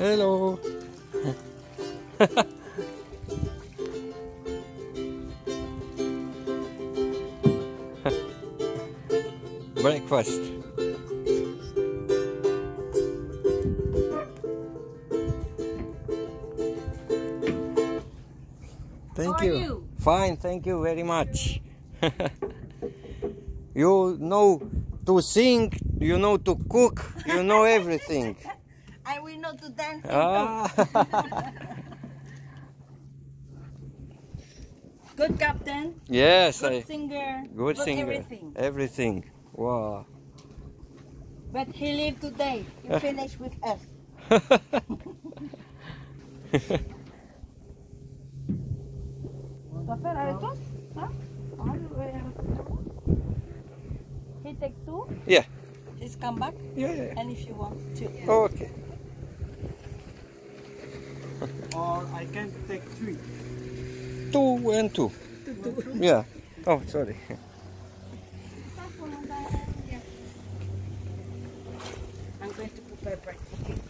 Hello. Breakfast. Thank you. you? Fine, thank you very much. you know to sing, you know to cook, you know everything. I will know to dance. ah. Good captain. yes, Good I, singer. good singer. Everything. Everything. Wow. But he lived today. He finished with us. Rafael, are you Huh? Are you, He take two. Yeah. He's come back. yeah, yeah. And if you want to. Okay. Or I can take three. Two and two. Yeah. Oh, sorry. I'm going to prepare breakfast.